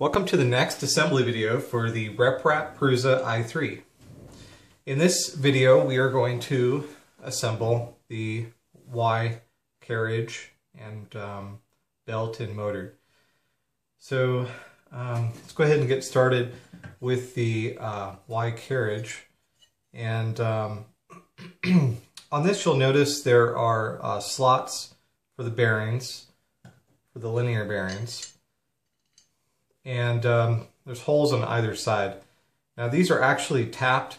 Welcome to the next assembly video for the RepRap Prusa i3. In this video we are going to assemble the Y carriage and um, belt and motor. So um, let's go ahead and get started with the uh, Y carriage and um, on this you'll notice there are uh, slots for the bearings, for the linear bearings and um, there's holes on either side. Now these are actually tapped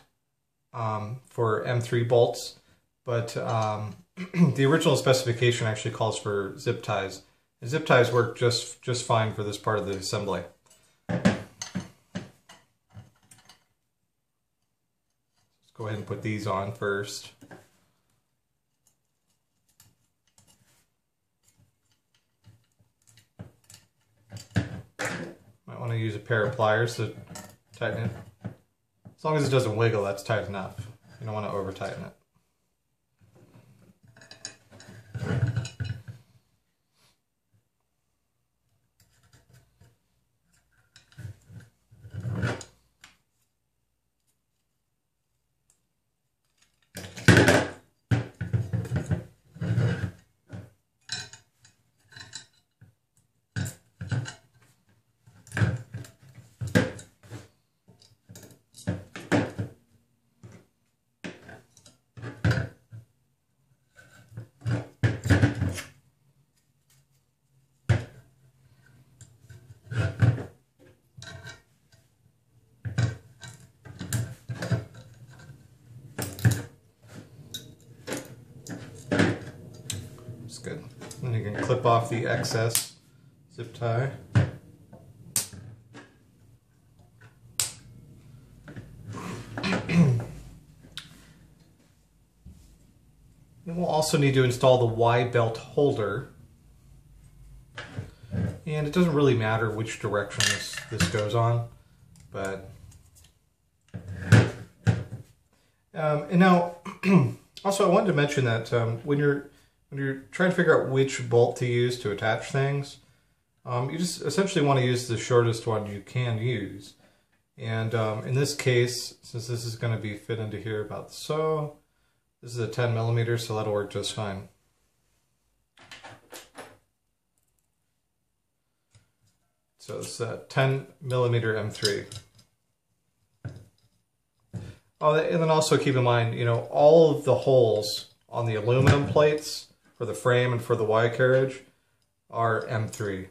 um, for M3 bolts, but um, the original specification actually calls for zip ties. Zip ties work just, just fine for this part of the assembly. Let's go ahead and put these on first. want to use a pair of pliers to tighten it. As long as it doesn't wiggle, that's tight enough. You don't want to over tighten it. good. Then you can clip off the excess zip tie. Then we'll also need to install the Y belt holder. And it doesn't really matter which direction this, this goes on, but... Um, and now, also I wanted to mention that um, when you're when you're trying to figure out which bolt to use to attach things, um, you just essentially want to use the shortest one you can use. And um, in this case, since this is going to be fit into here about so, this is a 10 millimeter, so that'll work just fine. So it's a 10 millimeter M3. Oh, and then also keep in mind, you know, all of the holes on the aluminum plates for the frame and for the Y carriage are M3.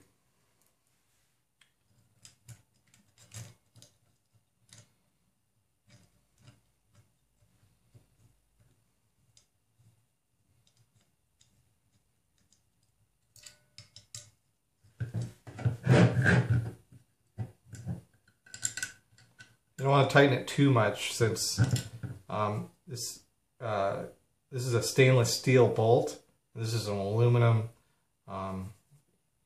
You don't want to tighten it too much since um, this uh, this is a stainless steel bolt this is an aluminum, um,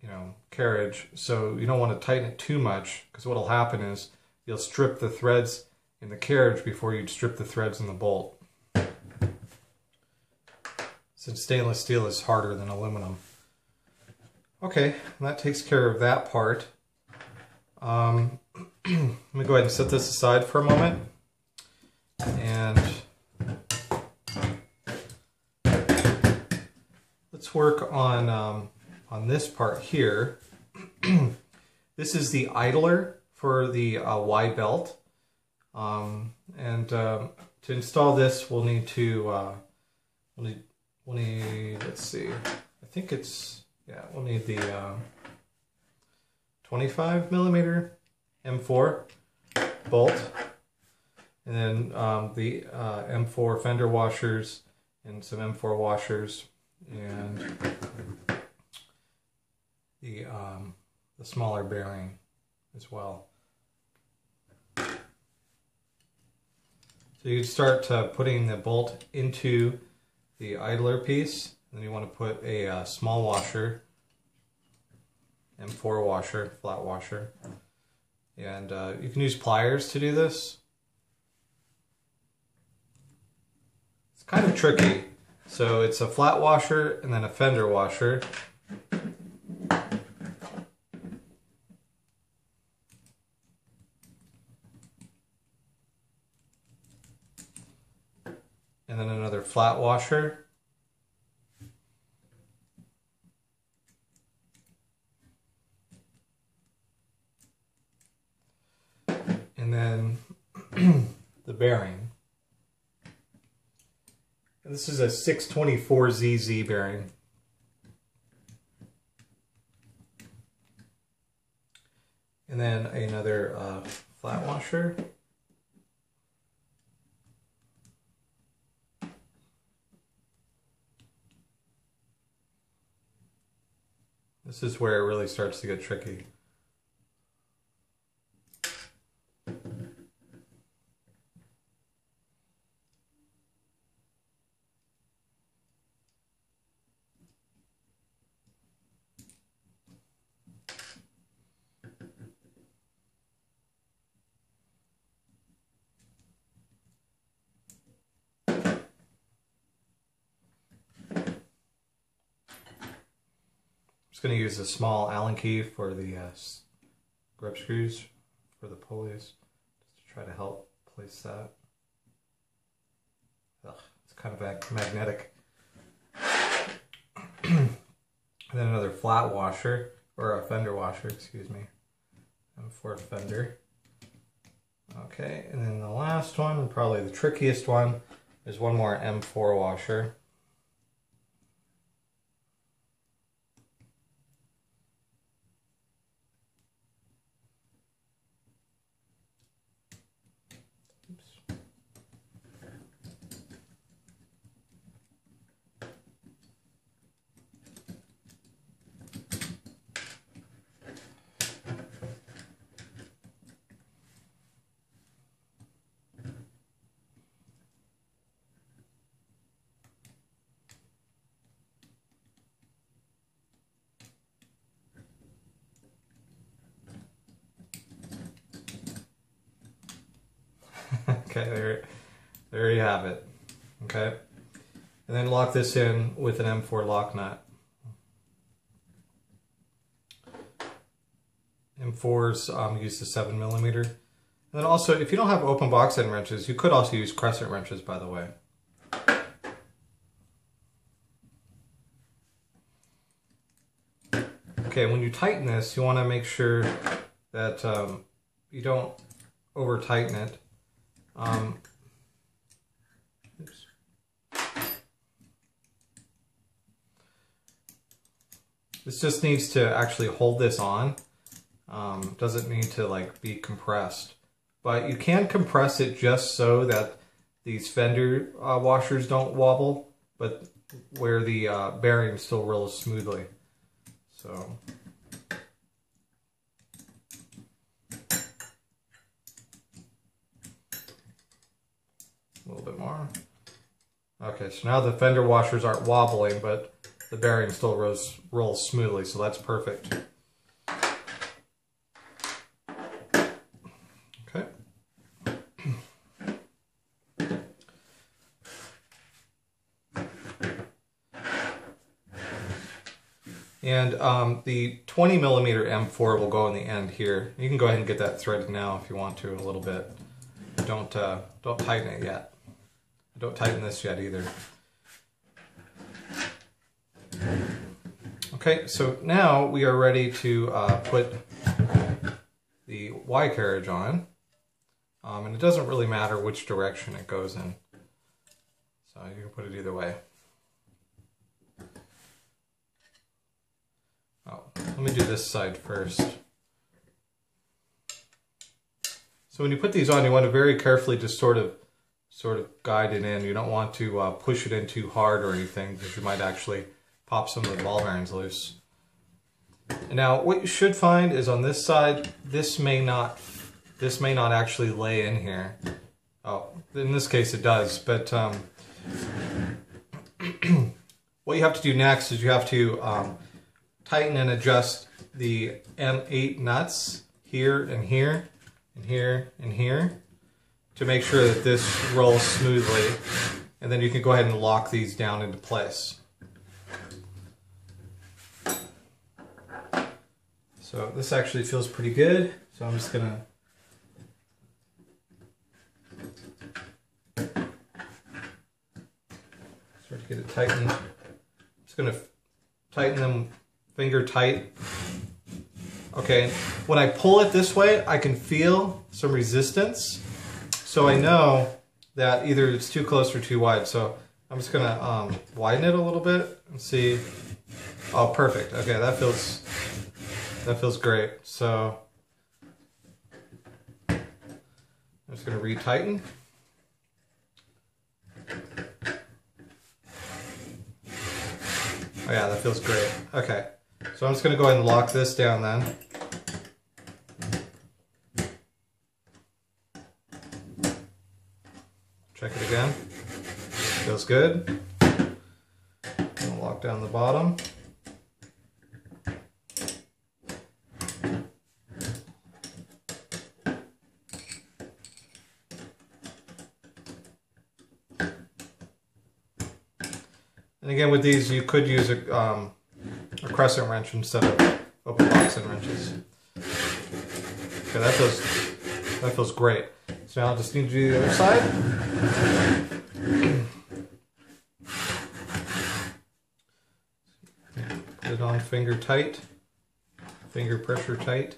you know, carriage, so you don't want to tighten it too much because what will happen is you'll strip the threads in the carriage before you strip the threads in the bolt. Since stainless steel is harder than aluminum. Okay, that takes care of that part. Um, let me go ahead and set this aside for a moment. And work on, um, on this part here. this is the idler for the uh, Y belt. Um, and um, to install this, we'll need to, uh, we'll need, we'll need, let's see, I think it's, yeah, we'll need the uh, 25 millimeter M4 bolt. And then um, the uh, M4 fender washers and some M4 washers and the, um, the smaller bearing as well. So you start uh, putting the bolt into the idler piece, and then you want to put a uh, small washer, M4 washer, flat washer, and uh, you can use pliers to do this. It's kind of tricky so it's a flat washer and then a fender washer. And then another flat washer. and then the bearing. This is a 624ZZ bearing. And then another uh, flat washer. This is where it really starts to get tricky. Going to use a small Allen key for the uh, grub screws for the pulleys, just to try to help place that. Ugh, it's kind of magnetic. and then another flat washer, or a fender washer, excuse me, and for a fender. Okay, and then the last one, and probably the trickiest one, is one more M4 washer. okay, there, there you have it. Okay, and lock this in with an M4 lock nut. M4s um, use the seven millimeter. And then also, if you don't have open box end wrenches, you could also use crescent wrenches, by the way. Okay, when you tighten this, you want to make sure that um, you don't over tighten it. Um, This just needs to actually hold this on. Um, doesn't need to like be compressed. But you can compress it just so that these fender uh, washers don't wobble, but where the uh, bearing still rolls smoothly. So a little bit more. Okay, so now the fender washers aren't wobbling, but the bearing still rolls, rolls smoothly, so that's perfect. Okay. And um, the 20 millimeter M4 will go in the end here. You can go ahead and get that threaded now if you want to a little bit. Don't, uh, don't tighten it yet. Don't tighten this yet either. Okay, so now we are ready to uh, put the Y carriage on. Um, and it doesn't really matter which direction it goes in. So you can put it either way. Oh, let me do this side first. So when you put these on, you want to very carefully just sort of sort of guide it in. You don't want to uh, push it in too hard or anything because you might actually pop some of the ball bearings loose. And now what you should find is on this side, this may not, this may not actually lay in here. Oh, in this case it does, but um, what you have to do next is you have to um, tighten and adjust the M8 nuts here and here and here and here to make sure that this rolls smoothly. And then you can go ahead and lock these down into place. So this actually feels pretty good. So I'm just gonna tighten, just gonna tighten them finger tight. Okay, when I pull it this way, I can feel some resistance. So I know that either it's too close or too wide. So I'm just gonna um, widen it a little bit and see. Oh, perfect. Okay, that feels that feels great. So I'm just gonna retighten. Oh yeah, that feels great. Okay, so I'm just gonna go ahead and lock this down then. Check it again. Feels good. lock down the bottom. And again, with these, you could use a, um, a crescent wrench instead of open boxing wrenches. Okay, that feels that feels great. So now I just need to do the other side. Put it on finger tight, finger pressure tight.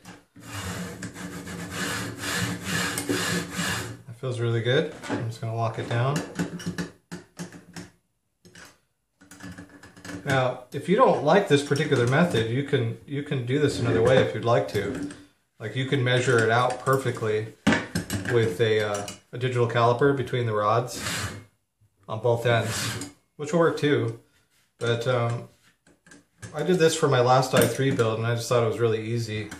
That feels really good. I'm just going to lock it down. Now, if you don't like this particular method, you can you can do this another way if you'd like to. Like you can measure it out perfectly with a, uh, a digital caliper between the rods on both ends, which will work too. But um, I did this for my last i3 build and I just thought it was really easy.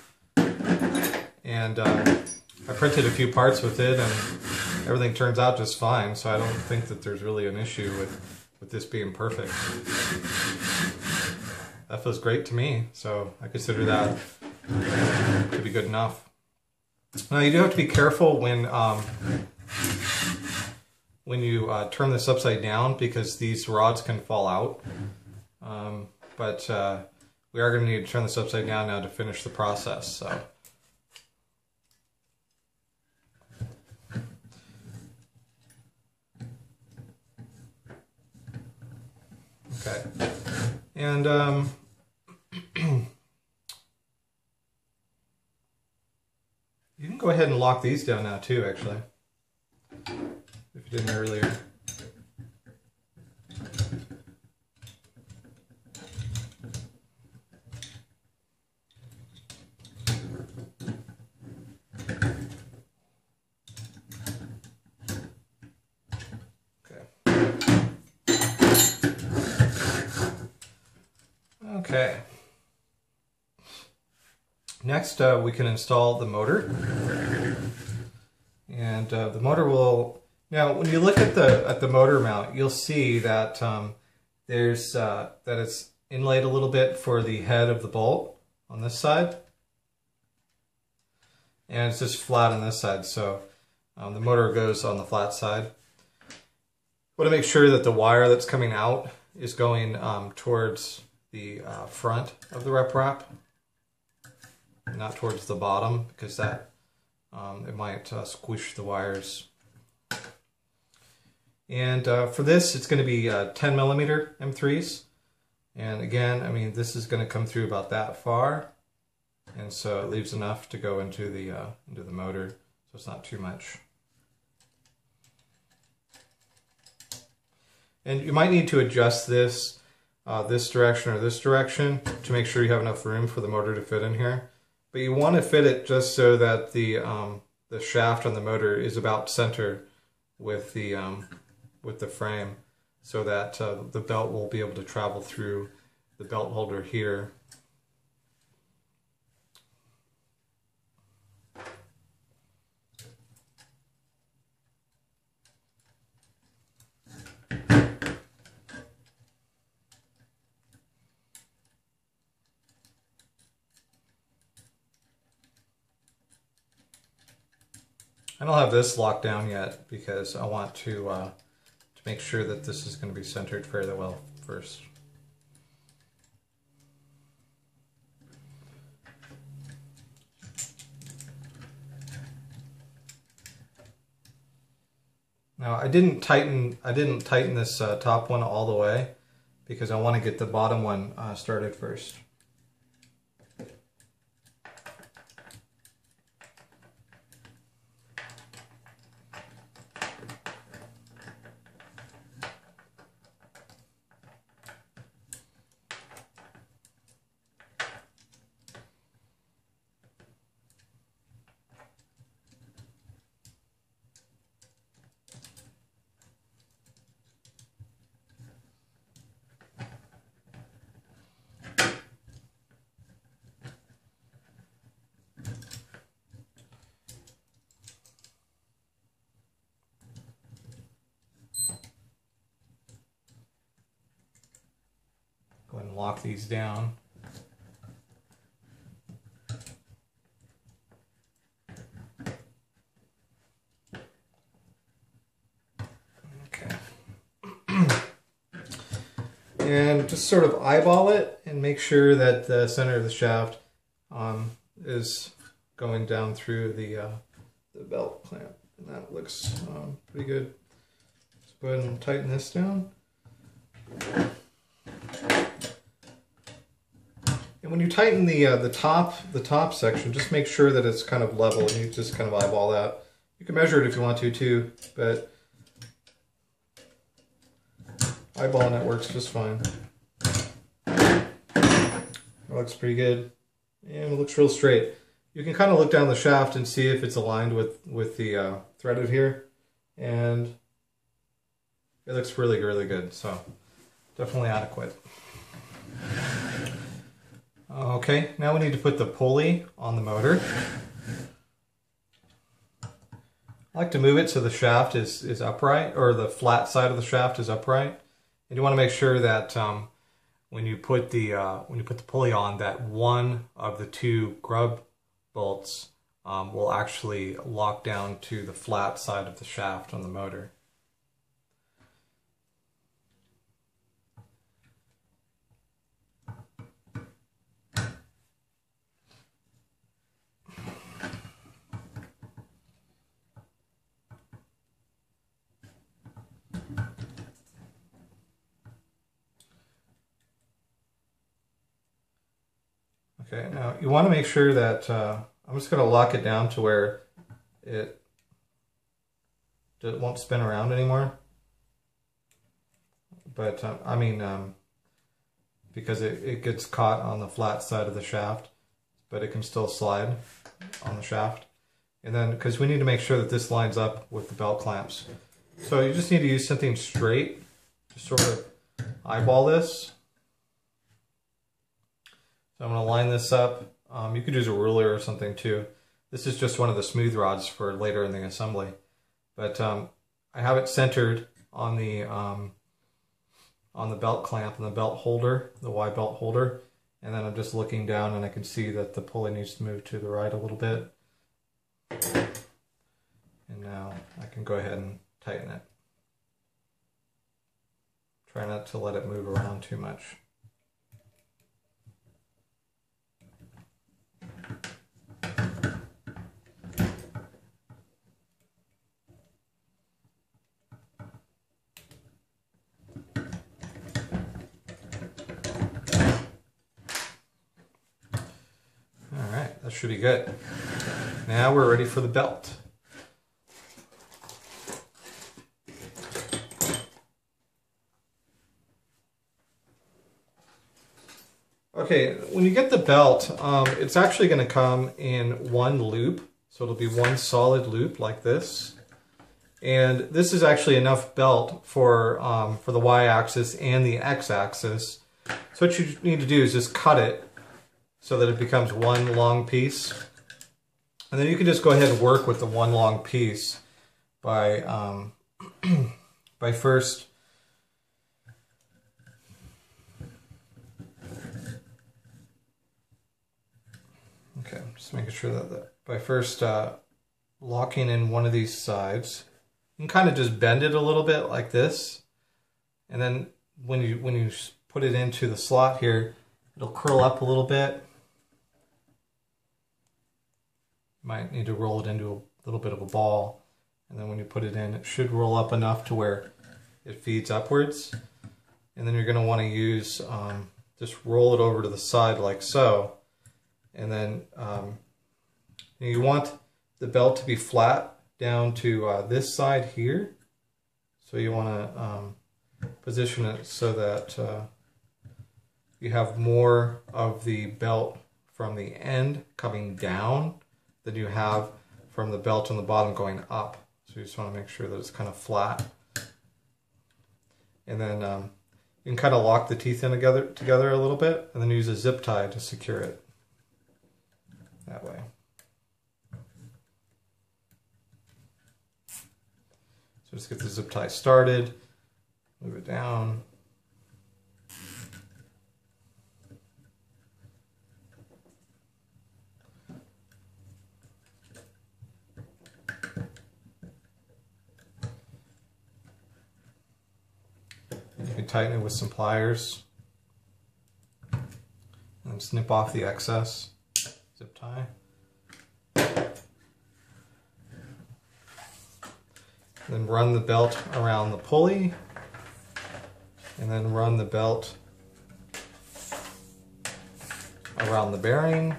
And uh, I printed a few parts with it and everything turns out just fine, so I don't think that there's really an issue with with this being perfect. That feels great to me, so I consider that to be good enough. Now you do have to be careful when um, when you uh, turn this upside down because these rods can fall out. Um, but uh, we are going to need to turn this upside down now to finish the process. So. Okay. And um, you can go ahead and lock these down now too, actually. If you didn't earlier. Okay. Next, uh, we can install the motor. And uh, the motor will... Now, when you look at the at the motor mount, you'll see that um, there's uh, that it's inlaid a little bit for the head of the bolt on this side. And it's just flat on this side, so um, the motor goes on the flat side. Want to make sure that the wire that's coming out is going um, towards the uh, front of the RepRap, not towards the bottom because that um, it might uh, squish the wires. And uh, for this, it's going to be uh, 10 millimeter M3s. And again, I mean, this is going to come through about that far. And so it leaves enough to go into the, uh, into the motor, so it's not too much. And you might need to adjust this uh, this direction or this direction to make sure you have enough room for the motor to fit in here. But you want to fit it just so that the um, the shaft on the motor is about center with the um, with the frame, so that uh, the belt will be able to travel through the belt holder here I don't have this locked down yet because I want to uh, to make sure that this is going to be centered fairly well first. Now I didn't tighten I didn't tighten this uh, top one all the way because I want to get the bottom one uh, started first. Lock these down. Okay. and just sort of eyeball it and make sure that the center of the shaft um, is going down through the, uh, the belt clamp. And that looks um, pretty good. Let's go ahead and tighten this down. And when you tighten the uh, the top the top section, just make sure that it's kind of level, and you just kind of eyeball that. You can measure it if you want to too, but eyeballing it works just fine. It looks pretty good, and it looks real straight. You can kind of look down the shaft and see if it's aligned with with the uh, threaded here, and it looks really really good. So definitely adequate. Okay, now we need to put the pulley on the motor. I like to move it so the shaft is, is upright, or the flat side of the shaft is upright. And you want to make sure that um, when you put the uh, when you put the pulley on, that one of the two grub bolts um, will actually lock down to the flat side of the shaft on the motor. Okay, now you want to make sure that, uh, I'm just going to lock it down to where it, it won't spin around anymore. But, uh, I mean, um, because it, it gets caught on the flat side of the shaft, but it can still slide on the shaft. And then, because we need to make sure that this lines up with the belt clamps. So you just need to use something straight, just sort of eyeball this. So I'm going to line this up. Um, you could use a ruler or something too. This is just one of the smooth rods for later in the assembly. But um, I have it centered on the um, on the belt clamp and the belt holder, the Y belt holder. And then I'm just looking down and I can see that the pulley needs to move to the right a little bit. And now I can go ahead and tighten it. Try not to let it move around too much. That should be good. Now we're ready for the belt. Okay, when you get the belt, um, it's actually going to come in one loop. So it'll be one solid loop like this. And this is actually enough belt for, um, for the y-axis and the x-axis. So what you need to do is just cut it so that it becomes one long piece. And then you can just go ahead and work with the one long piece by, um, by first Okay, just making sure that, by first uh, locking in one of these sides, you can kind of just bend it a little bit like this. And then when you when you put it into the slot here, it'll curl up a little bit might need to roll it into a little bit of a ball. And then when you put it in, it should roll up enough to where it feeds upwards. And then you're going to want to use, um, just roll it over to the side like so. And then um, you want the belt to be flat down to uh, this side here. So you want to um, position it so that uh, you have more of the belt from the end coming down than you have from the belt on the bottom going up. So you just want to make sure that it's kind of flat. And then um, you can kind of lock the teeth in together, together a little bit and then use a zip tie to secure it that way. So just get the zip tie started, move it down. You can tighten it with some pliers and snip off the excess zip tie. Then run the belt around the pulley and then run the belt around the bearing.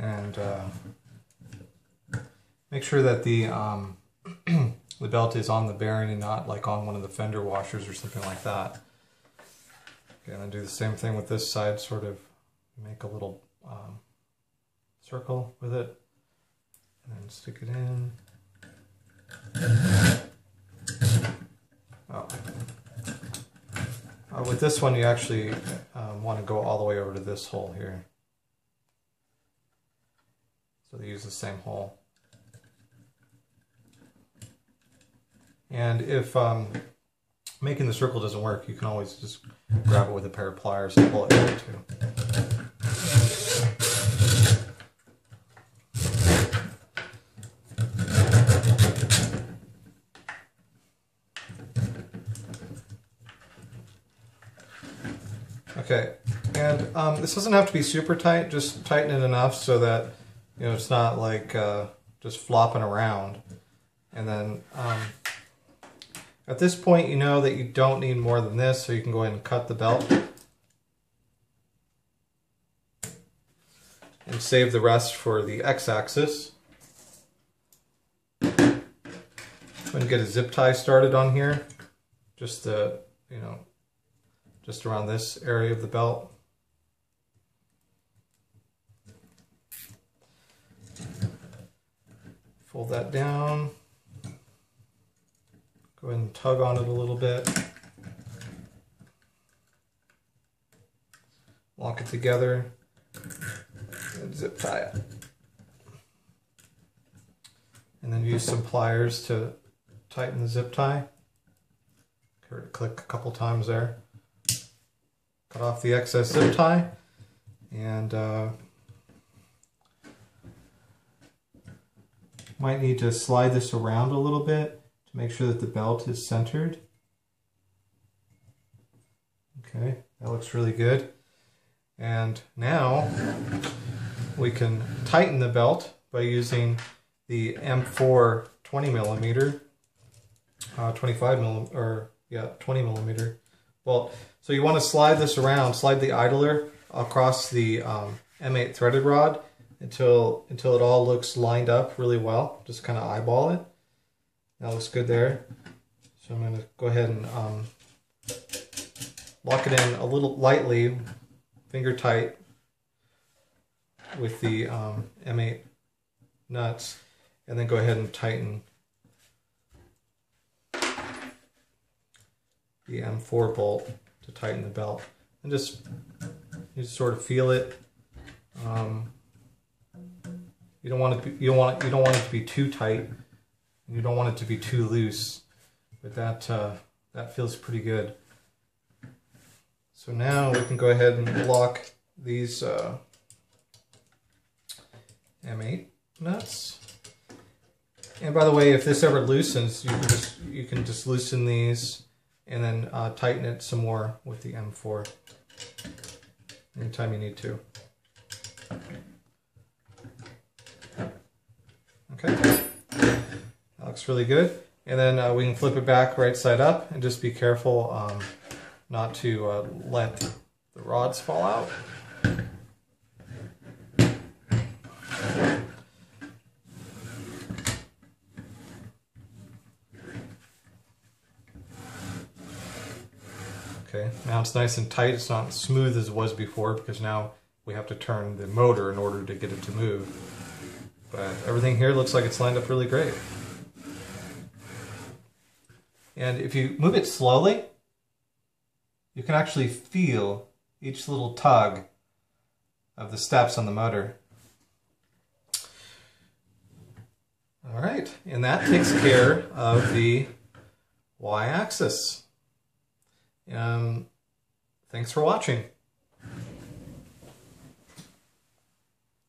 and uh, make sure that the um, the belt is on the bearing and not like on one of the fender washers or something like that. Okay, and then do the same thing with this side, sort of make a little um, circle with it, and then stick it in. Oh. Uh, with this one, you actually um, want to go all the way over to this hole here. So they use the same hole. And if um, making the circle doesn't work, you can always just grab it with a pair of pliers and pull it out too. Okay, and um, this doesn't have to be super tight, just tighten it enough so that you know it's not like uh, just flopping around. And then um, at this point you know that you don't need more than this, so you can go ahead and cut the belt. And save the rest for the x-axis. And get a zip tie started on here. Just the, you know, just around this area of the belt. Fold that down. Go ahead and tug on it a little bit. Lock it together and zip tie it. And then use some pliers to tighten the zip tie. Click a couple times there cut off the excess zip tie and uh, might need to slide this around a little bit to make sure that the belt is centered. Okay, that looks really good. And now we can tighten the belt by using the M4 20 millimeter, uh, 25 millimeter, or yeah, 20 millimeter bolt. So you want to slide this around, slide the idler across the um, M8 threaded rod until until it all looks lined up really well. Just kind of eyeball it. That looks good there. So I'm going to go ahead and um, lock it in a little lightly, finger tight, with the um, M8 nuts, and then go ahead and tighten the M4 bolt to tighten the belt and just you just sort of feel it. Um, you don't want. To you don't want you don't want it to be too tight. You don't want it to be too loose, but that uh, that feels pretty good. So now we can go ahead and lock these uh, M8 nuts. And by the way, if this ever loosens, you can just, you can just loosen these and then uh, tighten it some more with the M4 anytime you need to. Okay, looks really good. And then uh, we can flip it back right side up and just be careful um, not to uh, let the rods fall out. Okay, now it's nice and tight. It's not smooth as it was before because now we have to turn the motor in order to get it to move. But everything here looks like it's lined up really great. And if you move it slowly, you can actually feel each little tug of the steps on the motor. All right, and that takes care of the y-axis. Um, thanks for watching.